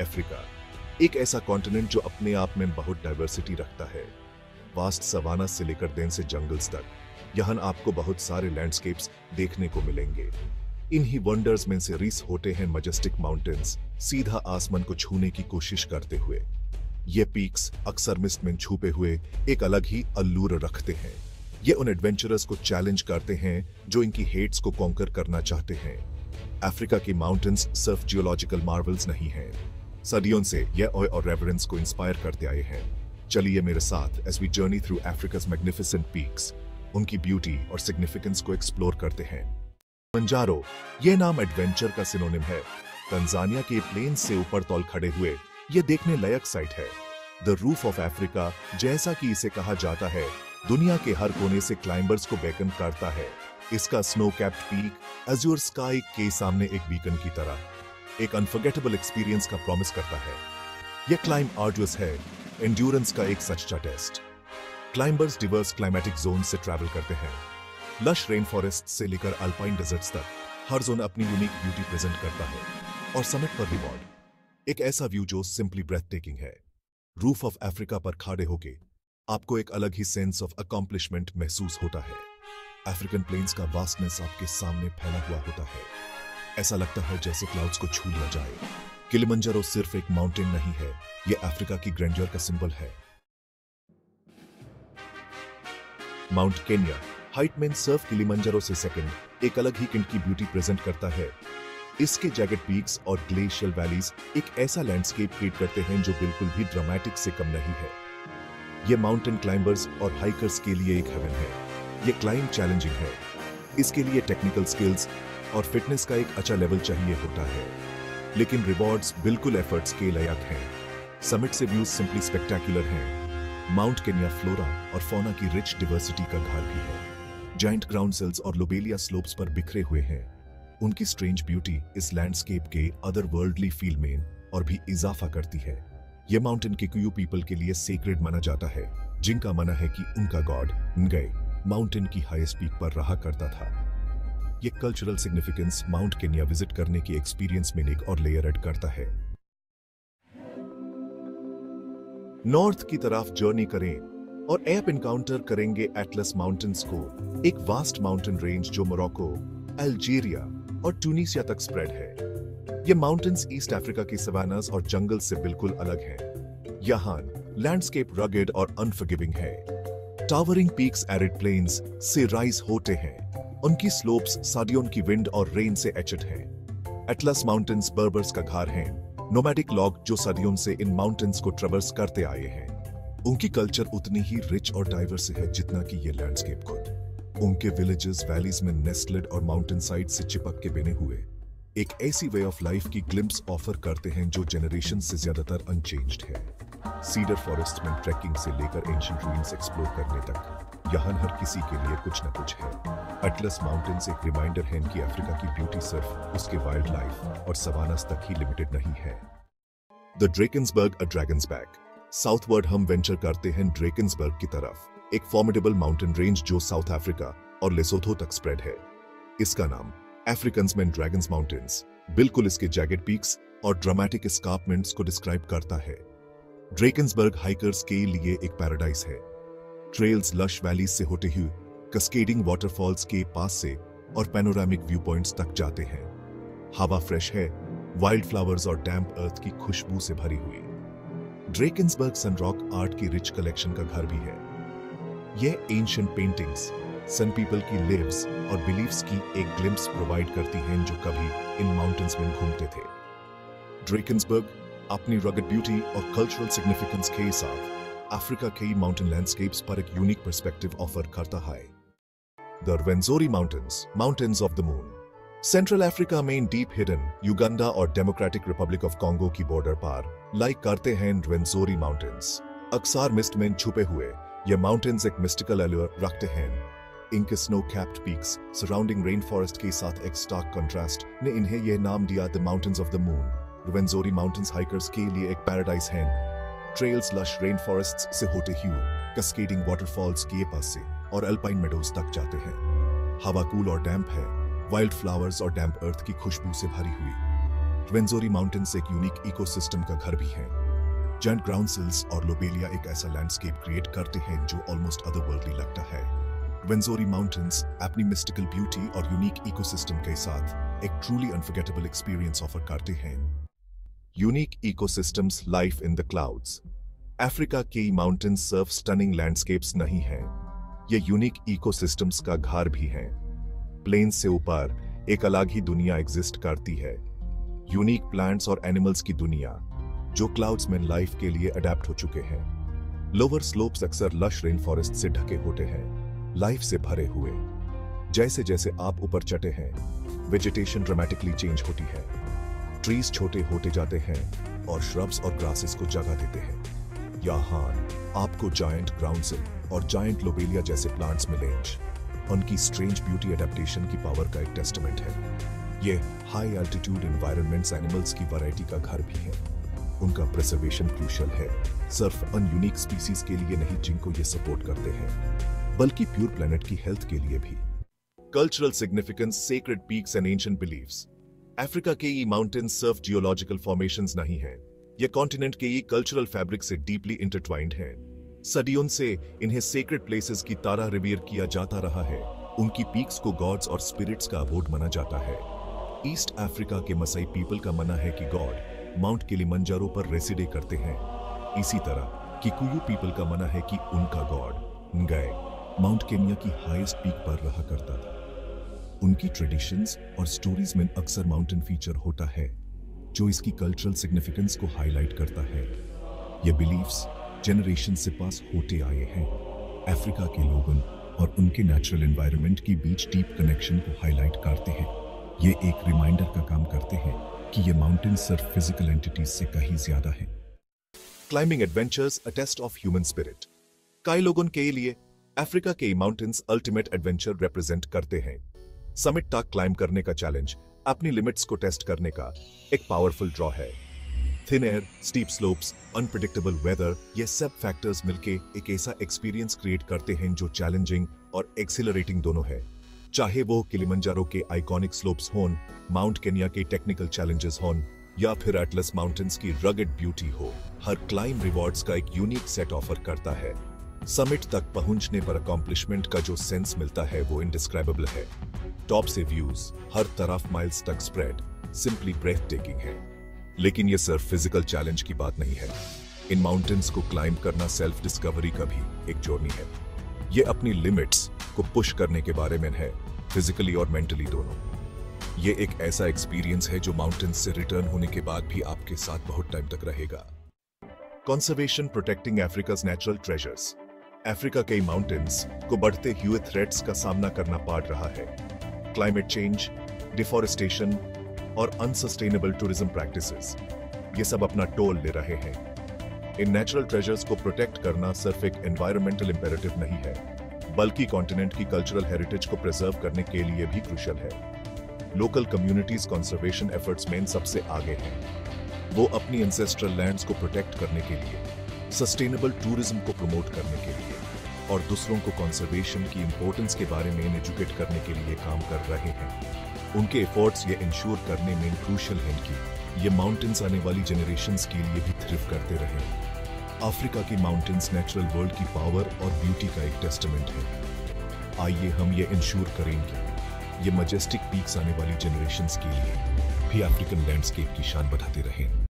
Africa. एक ऐसा continent जो अपने आप में बहुत डाइवर्सिटी रखता है। वास्ट सवाना से लेकर डेंस जंगल्स तक, यहाँ आपको बहुत सारे लैंडस्केप्स देखने को मिलेंगे। इन्हीं वंडर्स में से रीस होते हैं मजेस्टिक माउंटेन्स सीधा आसमान को छूने की कोशिश करते हुए। ये पीक्स अक्सर मिस्ट में छुपे हुए एक अलग ही अल्लूर रखते हैं। ये उन एडवेंचरर्स को चैलेंज करते हैं जो इनकी हेट्स को कॉन्कर करना चाहते हैं। अफ्रीका की माउंटेन्स सिर्फ़ जियोलॉजिकल मार्वल्स नहीं हैं। सदियों से ये ऑय और रेवरेंस को इंस्पायर करते आए हैं। चलिए मेरे साथ as we journey through Africa's magnificent peaks उनकी ब्यूटी और सिग्निफिकेंस को एक्सप्लोर करते हैं। मंजारो, ये नाम एडवेंचर का सिनोनिम है। तंजानिया के प्लेन से ऊपर तौल खड़े हुए, ये देखने लायक साइट है। द रूफ ऑफ़ अफ्रीका जैसा कि इसे कहा जाता है, दुनिया के हर कोने से क्लाइंबर्स को बेकन करता है। इसका snow capped peak azure sky के सामने एक बीकन की तरह। एक अनफर्गेटेबल एक्सपीरियंस का प्रॉमिस करता है। यह क्लाइंब आर्डुअस है एंड्योरेंस का एक सच्चा test climbers diverse climatic zone से ट्रैवल करते हैं। लश रेन फॉरेस्ट से लेकर अल्पाइन डेजर्ट्स तक, हर जोन अपनी यूनिक ब्यूटी प्रेजेंट करता है, और समिट पर रिवॉर्ड एक ऐसा व्यू जो सिंपली ब्रेथ टेकिंग है। रूफ ऑफ़ अफ्रीका पर खड़े होके, आपको एक अलग ही सेंस ऑफ़ अकॉम्प्लिशमेंट महसूस होता है। अफ्रीकन प्लेन्स का वास्टनेस आपके सामने फैला हुआ होता है। ऐसा लगता है जैसे क्लाउड्स को छू लिया जाए। किलिमंजारो सिर्फ़ एक माउंटेन नहीं है यह अफ्रीका की ग्रैंडर का सिंबल है। माउंट केन्या हाइट में सर्फ किलिमंजारो से सेकंड एक अलग ही किंड की ब्यूटी प्रेजेंट करता है। इसके जैकेट पीक्स और ग्लेशियल वैलीज एक ऐसा लैंडस्केप क्रिएट करते हैं जो बिल्कुल भी ड्रामेटिक से कम नहीं है। ये माउंटेन क्लाइंबर्स और हाइकर्स के लिए एक हेवन है। ये क्लाइंब चैलेंजिंग है। इसके लिए टेक्निकल स्किल्स और फिटनेस का एक अच्छा लेवल चाहिए होता है। लेकिन रिवॉर्ड्स बिल्कुल एफर्ट्स के लायक हैं। समिट से व्यूज़ सिंपली स्पेक्टेकुलर हैं। माउंट केनिया फ्लोरा और फोना की रिच डिवर्सिटी का घर भी है। जाइंट ग्राउंड सेल्स और लोबेलिया स्लोप्स पर बिखरे हुए हैं। उनकी स्ट्रेंज ब्यूटी इस लैंडस्केप के अदर वर्ल्डली फील में और भी इजाफा करती है। यह माउंटेन के क्यू पीपल के लिए सेक्रेड माना जाता है, जिनका माना है कि उनका गॉड गए माउंटेन की हाईएस्ट पीक पर रहा करता था। ये cultural significance Mount Kenya visit करने की एक्सपीरियंस में एक और लेयर एड करता है। नॉर्थ की तरफ़ जर्नी करें और एप इनकाउंटर करेंगे एटलस माउंटेन्स को, एक वास्ट माउंटेन रेंज जो मोरक्को अल्जीरिया और ट्यूनिसिया तक स्प्रेड है। ये माउंटेन्स ईस्ट अफ्रीका की सवानास और जंगल से बिल्कुल अलग हैं। यहाँ लैंडस्केप रगेड और अनफॉरगिविंग है। टावरिंग पीक्स एरिड प्लेन्स से राइज होते हैं। उनकी स्लोप्स साडियोन की विंड और रेन से एचट हैं। एटलस माउंटेन्स बर्बर्स का घर हैं। नोमैटिक लॉग जो सदियों से इन माउंटेन्स को ट्रेवर्स करते आए हैं। उनकी कल्चर उतनी ही रिच और डाइवर्स है जितना कि ये लैंडस्केप खुद। उनके विलेजेस, वैलीज में नेस्टलेड और माउंटेन साइड से चिपक के बने हुए। एक ऐसी वे ऑफ़ लाइफ की ग्लिम्स ऑफ़र करते हैं जो जनरेशन से ज़्यादातर अनचेंज्ड है। सीडर फॉरेस्ट में ट्रैकिंग से लेकर एंशियंट रूइंस एक्सप्लोर करने तक यहाँ हर किसी के लिए कुछ न कुछ है। अटलस माउंटेन्स एक रिमाइंडर है कि अफ्रीका की ब्यूटी सिर्फ़ उसके वाइल्ड लाइफ और सवानास तक ही लिमिटेड नहीं है। The Drakensberg, a dragon's back southward हम वेंचर करते हैं ड्रेकन्सबर्ग की तरफ़, एक फॉर्मिडेबल माउंटेन रेंज जो साउथ अफ्रीका और लेसोथो तक स्प्रेड है। इसका नाम अफ्रीकन में ड्रैगन्स माउंटेन्स बिल्कुल इसके जैकेट पीक्स और ड्रामेटिक स्कार्पमेंट्स को डिस्क्राइब करता है। ड्रेकन्सबर्ग हाइकर्स के लिए एक पैराडाइज है। ट्रेल्स लश वैलीज से होते हुए कस्केडिंग वाटरफॉल्स के पास से और पैनोरामिक व्यू पॉइंट्स तक जाते हैं। हवा फ्रेश है वाइल्ड फ्लावर्स और डैम्प अर्थ की खुशबू से भरी हुई। ड्रेकन्सबर्ग सनरॉक आर्ट की रिच कलेक्शन का घर भी है। यह एंशियंट पेंटिंग्स सन पीपल की लिव्स और बिलीव्स की एक ग्लिम्स प्रोवाइड करती हैं जो कभी इन माउंटेन्स में घूमते थे। ड्रेकन्सबर्ग अपनी रगड ब्यूटी और कल्चरल सिग्निफिकेंस के साथ अफ्रीका के माउंटेन लैंडस्केप्स पर एक यूनिक पर्सपेक्टिव ऑफ़र करता है। The Rwenzori Mountains, Mountains of the Moon. Central Africa में डीप हिडन युगांडा और डेमोक्रेटिक रिपब्लिक ऑफ़ कॉन्गो की बॉर्डर पार लाइक करते हैं ड्वेंजोरी माउंटेन्स अक्सर मिस्ट में छुपे हुए ये माउंटेन्स एक मिस्टिकल एल्योर रखते हैं इनके snow capped peaks surrounding rain forest के साथ एक स्टार्क कंट्रास्ट ने इन्हें यह नाम दिया the Mountains of the Moon Rwenzori mountains hikers के लिए एक पैराडाइज है ट्रेल्स लश रेन फॉरेस्ट से होते हुए कस्केडिंग वाटरफॉल्स के पास से और अल्पाइन मेडोज तक जाते हैं। हवा कूल और डैम्प है। वाइल्ड फ्लावर्स और डैम्प अर्थ की खुशबू से भरी हुई। वेंजोरी माउंटेन्स एक यूनिक इकोसिस्टम का घर भी है। जेंट ग्राउंड सिल्स और लोबेलिया एक ऐसा लैंडस्केप क्रिएट करते हैं जो ऑलमोस्ट अदरवर्ल्डली लगता है। वेंजोरी माउंटेन्स अपनी मिस्टिकल ब्यूटी और यूनिक इकोसिस्टम के साथ एक ट्रूली अनफॉरगेटेबल एक्सपीरियंस ऑफ़र करते हैं। Unique ecosystems life in the clouds Africa की माउंटेन्स सर्फ स्टनिंग लैंडस्केप्स नहीं है। ये यूनिक इकोसिस्टम्स का घर भी है। प्लेन से ऊपर एक अलग ही दुनिया एग्जिस्ट करती है। यूनिक प्लांट्स और एनिमल्स की दुनिया, जो क्लाउड्स में लाइफ के लिए अडेप्ट हो चुके हैं। लोअर स्लोप्स अक्सर लश रेन फॉरेस्ट से ढके होते हैं लाइफ से भरे हुए। जैसे जैसे आप ऊपर चटे हैं वेजिटेशन ड्रामेटिकली चेंज होती है। ट्रीज छोटे होते जाते हैं और श्रब्स और ग्रासेस को जगह देते हैं। यहाँ आपको जायंट ग्राउंडसिल और जायंट लोबेलिया जैसे प्लांट्स मिलेंगे उनकी स्ट्रेंज ब्यूटी एडेप्टेशन की पावर का एक टेस्टमेंट है। ये हाई एल्टीट्यूड एनवायरनमेंट्स एनिमल्स की वैरायटी का घर भी है। उनका प्रिजर्वेशन क्रूशल है। सिर्फ़ अन यूनिक स्पीसीज के लिए नहीं, जिनको ये सपोर्ट करते हैं। बल्कि प्योर प्लेनेट की हेल्थ के लिए भी। Cultural significance sacred peaks and ancient beliefs Africa के ये माउंटेन्स सिर्फ़ जियोलॉजिकल फॉर्मेशंस नहीं है। ये कॉन्टिनेंट के ये कल्चरल फैब्रिक से डीपली इंटरट्वाइंड है। सदियों से इन्हें सेक्रेट प्लेसेस की तारा रिवियर किया जाता रहा है। उनकी पीक्स को गॉड्स और स्पिरिट्स का अबोर्ड माना जाता है। ईस्ट अफ्रीका के मसाई पीपल का मना है कि गॉड माउंट किलिमंजारो पर रेसिडे करते हैं। इसी तरह किकुयू पीपल का मना है कि उनका गॉड गए माउंट केनिया की हाईएस्ट पीक पर रहा करता था। उनकी ट्रेडिशंस और स्टोरीज में अक्सर माउंटेन फीचर होता है, जो इसकी कल्चरल सिग्निफिकेंस को हाईलाइट करता है। ये बिलीफ्स जनरेशन से पास होते आए हैं। अफ्रीका के लोगों और उनके नेचुरल एनवायरनमेंट के बीच डीप कनेक्शन को हाईलाइट करते हैं। ये एक रिमाइंडर का काम करते हैं कि ये माउंटेन सिर्फ़ फ़िज़िकल एंटिटीज से कहीं ज़्यादा है। Climbing adventures a test of human spirit कई लोगों के लिए अफ्रीका के माउंटेन्स अल्टीमेट एडवेंचर रिप्रेजेंट करते हैं। समिट तक क्लाइंब करने का चैलेंज अपनी लिमिट्स को टेस्ट करने का एक पावरफुल ड्रॉ है। Thin air steep slopes unpredictable weather ये सब फैक्टर्स मिलके एक ऐसा एक्सपीरियंस क्रिएट करते हैं जो चैलेंजिंग और एक्सिलरेटिंग दोनों है। चाहे वो किलिमंजारो के आइकॉनिक स्लोप्स होन माउंट केनिया के टेक्निकल चैलेंजेस होन या फिर एटलस माउंटेन्स की रगड ब्यूटी हो, हर क्लाइम रिवॉर्ड्स का एक यूनिक सेट ऑफ़र करता है। समिट तक पहुँचने पर अकॉम्प्लिशमेंट का जो सेंस मिलता है वो इनडिस्क्राइबेबल है। टॉप से व्यूज़ हर तरफ़ माइल्स तक स्प्रेड सिंपली ब्रेथ टेकिंग है। लेकिन ये सिर्फ़ फ़िज़िकल चैलेंज की बात नहीं है। इन माउंटेन्स को क्लाइंब करना सेल्फ डिस्कवरी का भी एक जर्नी है। ये अपनी लिमिट्स को पुश करने के बारे में है फिजिकली और मेंटली दोनों। ये एक ऐसा एक्सपीरियंस है जो माउंटेन्स से रिटर्न होने के बाद भी आपके साथ बहुत टाइम तक रहेगा। Conservation protecting Africa's natural treasures Africa के माउंटेन्स को बढ़ते हुए थ्रेट्स का सामना करना पड़ रहा है। क्लाइमेट चेंज डिफोरेस्टेशन और अनसस्टेनेबल टूरिज़्म प्रैक्टिसेस ये सब अपना टोल ले रहे हैं। इन नेचुरल ट्रेजर्स को प्रोटेक्ट करना सिर्फ़ एक एनवायरमेंटल इंपेरेटिव नहीं है, बल्कि कॉन्टिनेंट की कल्चरल हेरिटेज को प्रिजर्व करने के लिए भी क्रुशल है। लोकल कम्युनिटीज कंजर्वेशन एफर्ट्स में सबसे आगे हैं। वो अपनी एंसेस्ट्रल लैंड्स को प्रोटेक्ट करने के लिए सस्टेनेबल टूरिज़्म को प्रमोट करने के लिए और दूसरों को कंजर्वेशन की इंपॉर्टेंस के बारे में एजुकेट करने के लिए काम कर रहे हैं। उनके एफर्ट्स ये इंश्योर करने में क्रूशल हैं कि ये माउंटेन्स आने वाली जनरेशन के लिए भी थ्रिव करते रहे। अफ्रीका की माउंटेन्स नेचुरल वर्ल्ड की पावर और ब्यूटी का एक टेस्टमेंट है। आइए हम ये इंश्योर करेंगे ये मजेस्टिक पीक्स आने वाली जनरेशन के लिए भी अफ्रीकन लैंडस्केप की शान बढ़ाते रहें।